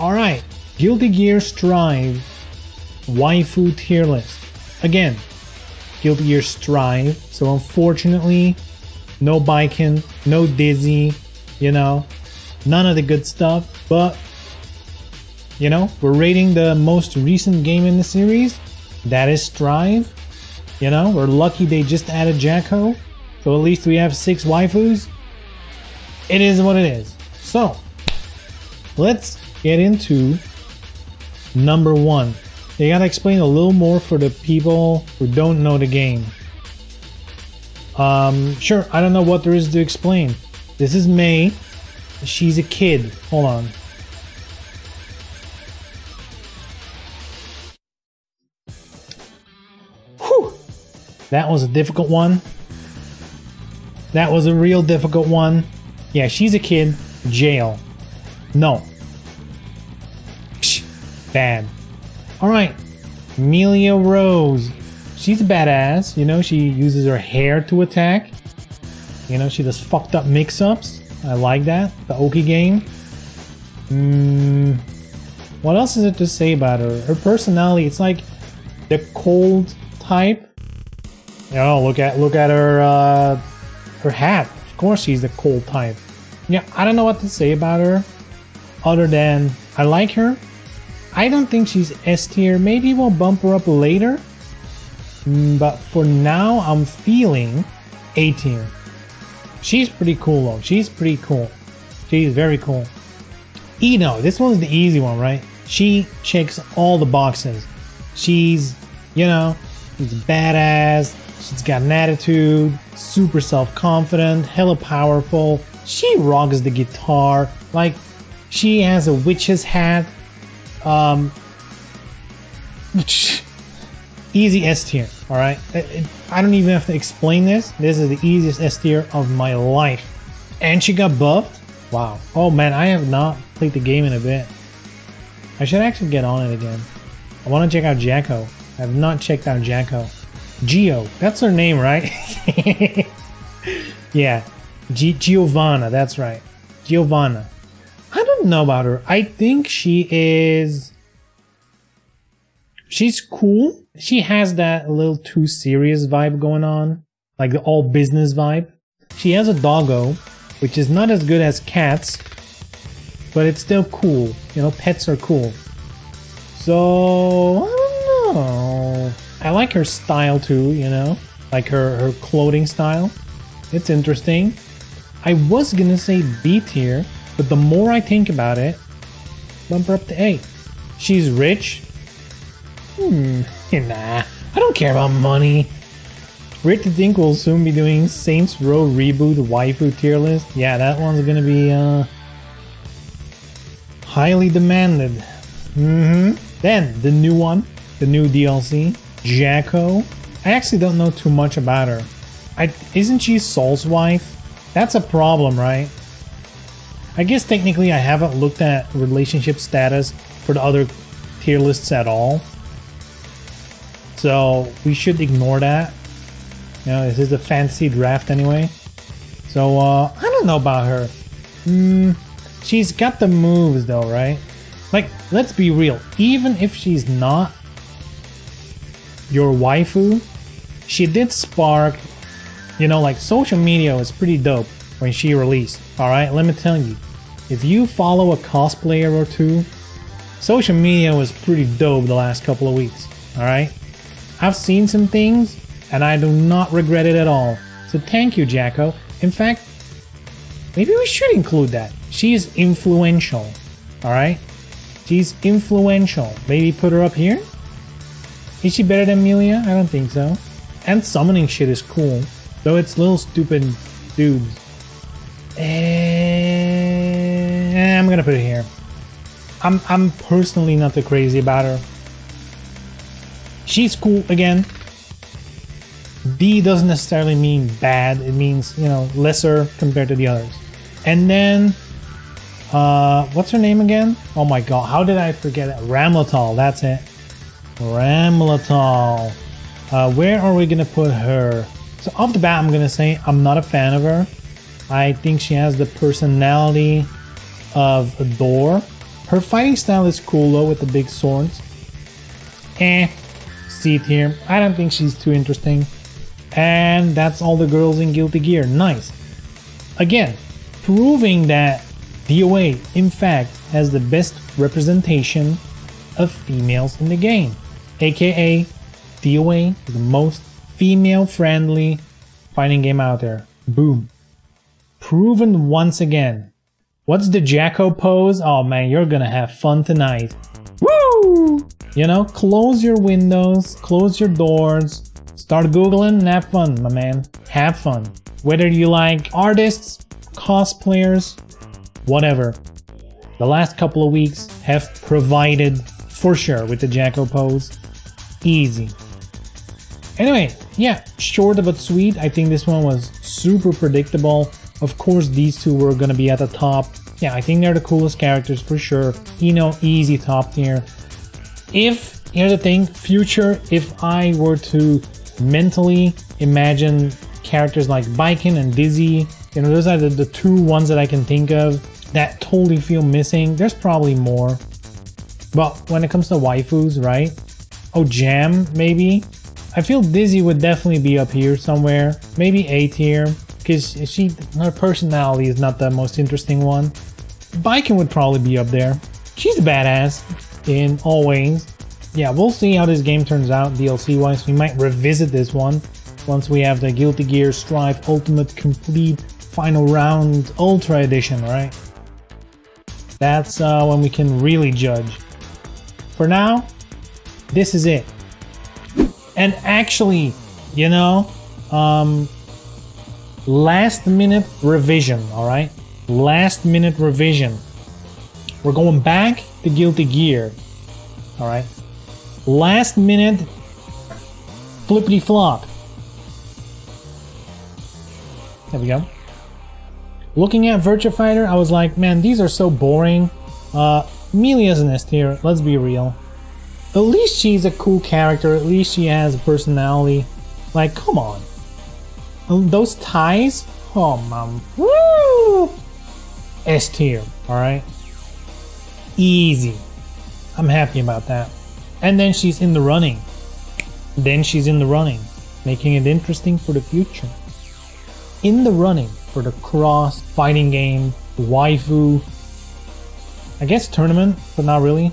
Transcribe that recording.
Alright, Guilty Gear Strive waifu tier list. Again, Guilty Gear Strive, so unfortunately, no Baiken, no Dizzy, you know, none of the good stuff, but you know, we're rating the most recent game in the series. That is Strive. You know, we're lucky they just added Jack-O. So at least we have six waifus. It is what it is. So, let's get into number one. You gotta explain a little more for the people who don't know the game. Um, sure, I don't know what there is to explain. This is May. She's a kid. Hold on. Whew. That was a difficult one. That was a real difficult one. Yeah, she's a kid. Jail. No. Bad. Alright. Amelia Rose. She's a badass. You know, she uses her hair to attack. You know, she does fucked up mix-ups. I like that. The Oki game. Mm, what else is it to say about her? Her personality, it's like the cold type. Oh, look at look at her uh, her hat. Of course, she's the cold type. Yeah, I don't know what to say about her, other than I like her. I don't think she's S tier. Maybe we'll bump her up later. Mm, but for now, I'm feeling A tier. She's pretty cool though. She's pretty cool. She's very cool. I-No, this one's the easy one, right? She checks all the boxes. She's, you know, she's badass. She's got an attitude, super self-confident, hella powerful. She rocks the guitar. Like, she has a witch's hat. Um, easy S tier, alright? I don't even have to explain this. This is the easiest S tier of my life. And she got buffed? Wow. Oh man, I have not played the game in a bit. I should actually get on it again. I want to check out Jack-O. I have not checked out Jack-O. Gio, that's her name, right? yeah, G Giovanna, that's right. Giovanna. Know about her. I think she is. She's cool. She has that little too serious vibe going on, like the all business vibe. She has a doggo, which is not as good as cats, but it's still cool. You know, pets are cool. So, I don't know. I like her style too, you know? Like her, her clothing style. It's interesting. I was gonna say B tier, but the more I think about it, bump her up to A. She's rich. Hmm, nah. I don't care about money. Weird to think we'll soon be doing Saints Row Reboot waifu tier list. Yeah, that one's gonna be, uh... Highly demanded. Mm-hmm. Then, the new one. The new DLC. Jack-O. I actually don't know too much about her. I, isn't she Sol's wife? That's a problem, right? I guess technically I haven't looked at relationship status for the other tier lists at all. So we should ignore that. You know, this is a fancy draft anyway. So uh, I don't know about her. Hmm, she's got the moves though, right? Like, let's be real. Even if she's not your waifu, she did spark, you know, like social media was pretty dope when she released. Alright, let me tell you. If you follow a cosplayer or two, social media was pretty dope the last couple of weeks. Alright? I've seen some things and I do not regret it at all. So thank you, Jack-O. In fact, maybe we should include that. She is influential. Alright? She's influential. Maybe put her up here? Is she better than Amelia? I don't think so. And summoning shit is cool. Though it's little stupid dudes. And I'm gonna put it here. I'm I'm personally not too crazy about her. She's cool again. D doesn't necessarily mean bad. It means, you know, lesser compared to the others. And then uh what's her name again? Oh my god, how did I forget it? Ramlethal, that's it. Ramlethal. Uh, where are we gonna put her? So off the bat, I'm gonna say I'm not a fan of her. I think she has the personality of a door. Her fighting style is cool though with the big swords. Eh, it here. I don't think she's too interesting. And that's all the girls in Guilty Gear. Nice. Again, proving that DOA, in fact, has the best representation of females in the game. AKA, DOA is the most female friendly fighting game out there. Boom. Proven once again. What's the Jack-O pose? Oh man, you're gonna have fun tonight. Woo! You know, close your windows, close your doors, start Googling and have fun, my man. Have fun. Whether you like artists, cosplayers, whatever. The last couple of weeks have provided for sure with the Jack-O pose. Easy. Anyway, yeah, short but sweet. I think this one was super predictable. Of course, these two were gonna be at the top. Yeah, I think they're the coolest characters for sure. You know, easy top tier. If, here's the thing, future, if I were to mentally imagine characters like Baiken and Dizzy, you know, those are the, the two ones that I can think of that totally feel missing. There's probably more. But when it comes to waifus, right? Oh, Jam, maybe? I feel Dizzy would definitely be up here somewhere. Maybe A tier, because she her personality is not the most interesting one. Baiken would probably be up there. She's a badass in all ways. Yeah, we'll see how this game turns out DLC wise. We might revisit this one once we have the Guilty Gear Strive Ultimate Complete Final Round Ultra Edition, right? That's uh, when we can really judge. For now, this is it. And actually, you know, um, last minute revision, all right? Last minute revision. We're going back to Guilty Gear, all right? Last minute flippity flop. There we go. Looking at Virtua Fighter, I was like, man, these are so boring. Uh, Millia's an S tier, let's be real. At least she's a cool character, at least she has a personality. Like, come on. Those ties? Oh, mom. Woo! S tier, alright? Easy. I'm happy about that. And then she's in the running. Then she's in the running, making it interesting for the future. In the running for the cross fighting game, waifu, I guess tournament, but not really.